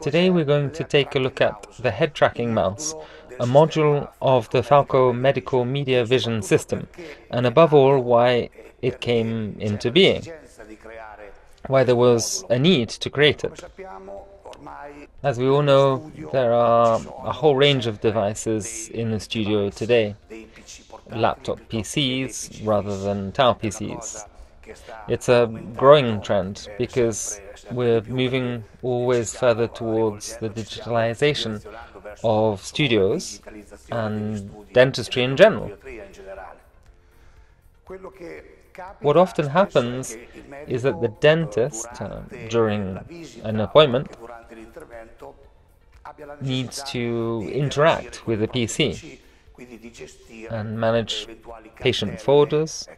Today we're going to take a look at the head tracking mouse, a module of the Falko Medical Media Vision system, and above all why it came into being, why there was a need to create it. As we all know, there are a whole range of devices in the studio today. Laptop PCs rather than tower PCs. It's a growing trend because we're moving always further towards the digitalization of studios and dentistry in general. What often happens is that the dentist, uh, during an appointment, needs to interact with the PC and manage patient folders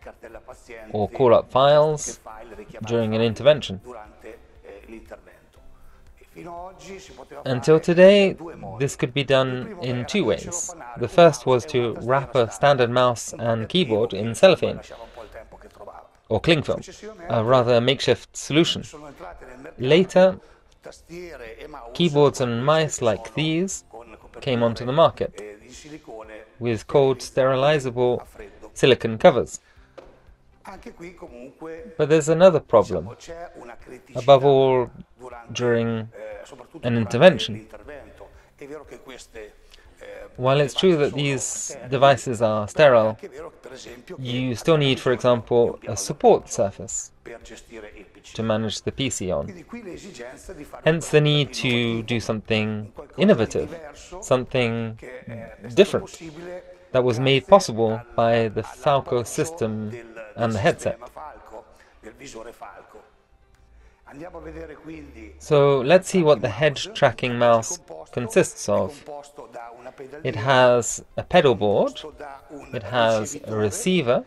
or call up files during an intervention. Until today, this could be done in two ways. The first was to wrap a standard mouse and keyboard in cellophane or cling film, a rather makeshift solution. Later, keyboards and mice like these came onto the market with cold sterilizable silicon covers. But there's another problem, above all during an intervention. While it's true that these devices are sterile, you still need, for example, a support surface to manage the PC on. Hence the need to do something innovative, something different, that was made possible by the Falko system and the headset. So let's see what the head tracking mouse consists of. It has a pedal board, it has a receiver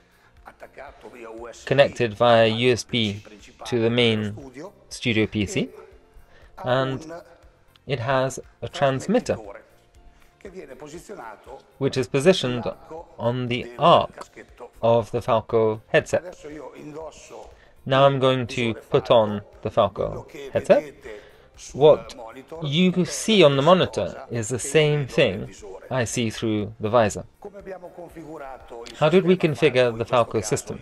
connected via USB to the main studio PC, and it has a transmitter which is positioned on the arc of the Falko headset. Now I'm going to put on the Falko headset. What you see on the monitor is the same thing I see through the visor. How did we configure the Falko system?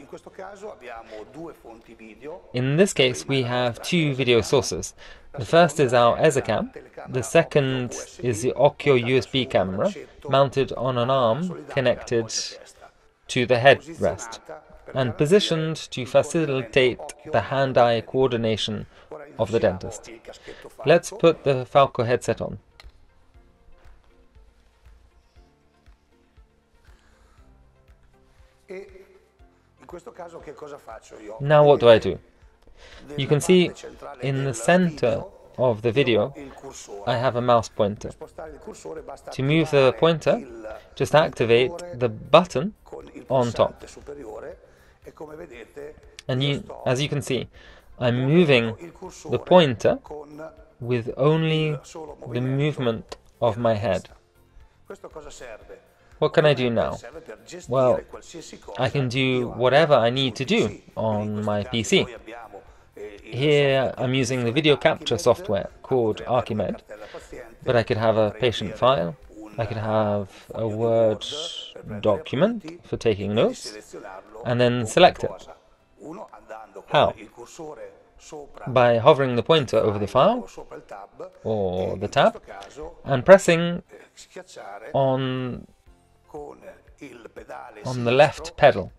In this case, we have two video sources. The first is our ESACAM, the second is the OKKIO USB camera, mounted on an arm connected to the headrest and positioned to facilitate the hand-eye coordination of the dentist. Let's put the Falko headset on. Now what do I do? You can see in the center of the video I have a mouse pointer. To move the pointer, just activate the button on top. And you, as you can see, I'm moving the pointer with only the movement of my head. What can I do now? Well, I can do whatever I need to do on my PC. Here I'm using the video capture software called Archimed, but I could have a patient file, I could have a Word document for taking notes, and then select it. How? By hovering the pointer over the file or the tab and pressing on on the left pedal,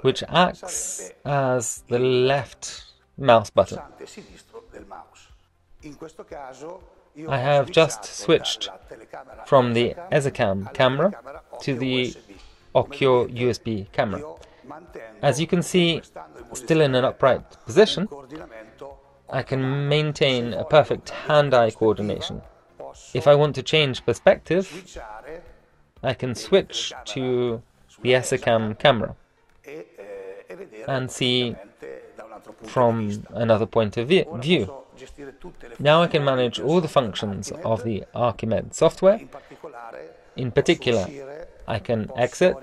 which acts as the left mouse button. I have just switched from the ESACAM camera to the OKKIO USB camera. As you can see, still in an upright position, I can maintain a perfect hand-eye coordination. If I want to change perspective, I can switch to the ESACAM camera and see from another point of view. Now I can manage all the functions of the Archimed software. In particular, I can exit,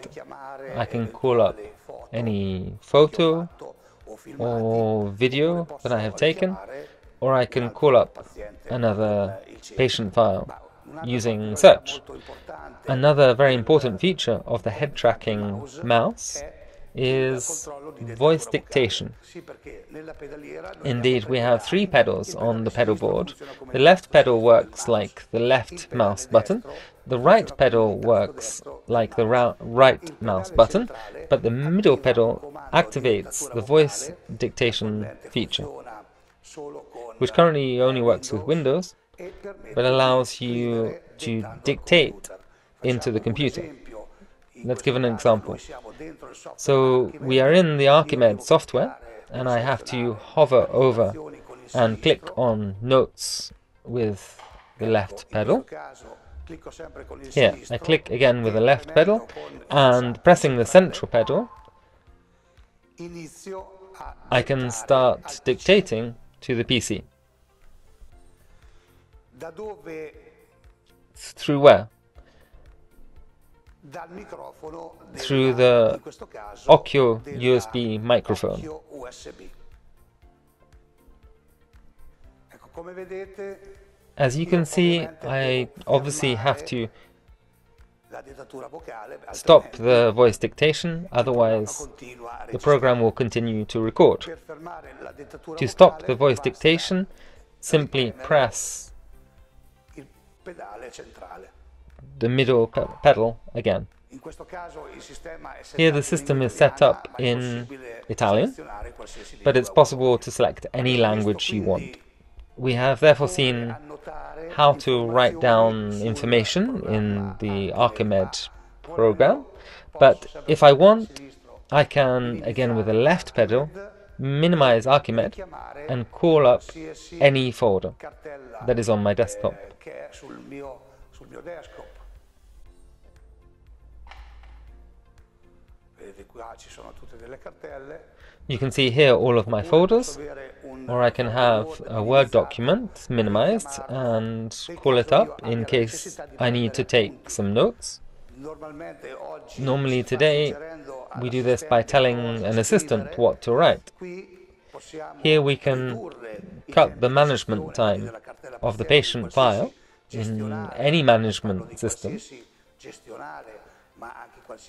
I can call up any photo or video that I have taken, or I can call up another patient file using search. Another very important feature of the head tracking mouse is voice dictation. Indeed, we have three pedals on the pedal board. The left pedal works like the left mouse button, the right pedal works like the right mouse button, but the middle pedal activates the voice dictation feature, which currently only works with Windows, but allows you to dictate into the computer. Let's give an example. So we are in the Archimed software, and I have to hover over and click on notes with the left pedal. Here, I click again with the left pedal, and pressing the central pedal, I can start dictating to the PC. Through where? Through the OKKIO USB microphone. As you can see, I obviously have to stop the voice dictation, otherwise the program will continue to record. To stop the voice dictation, simply press the middle pedal again. Here the system is set up in Italian, but it's possible to select any language you want. We have therefore seen how to write down information in the Archimed program, but if I want, I can, again with the left pedal, minimize Archimed and call up any folder that is on my desktop. You can see here all of my folders, or I can have a Word document minimized and call it up in case I need to take some notes. Normally today we do this by telling an assistant what to write. Here we can cut the management time of the patient file in any management system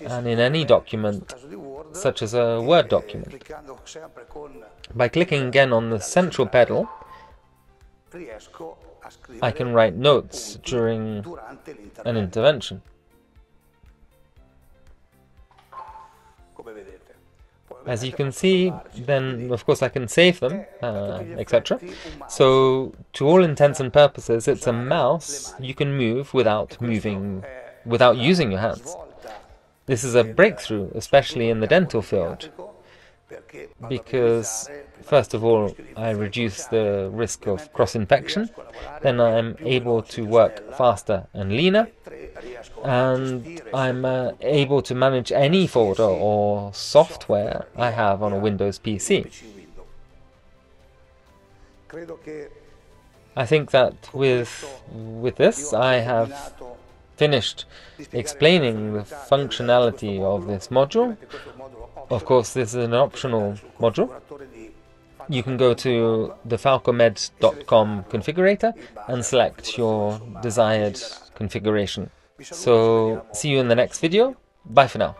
and in any document, such as a Word document. By clicking again on the central pedal, I can write notes during an intervention. As you can see, then of course I can save them, uh, etc. So, to all intents and purposes, it's a mouse you can move without moving, without using your hands. This is a breakthrough, especially in the dental field, because first of all, I reduce the risk of cross-infection, then I'm able to work faster and leaner, and I'm uh, able to manage any folder or software I have on a Windows PC. I think that with with this I have finished explaining the functionality of this module. Of course, this is an optional module. You can go to the falkomed.com configurator and select your desired configuration. So, see you in the next video. Bye for now.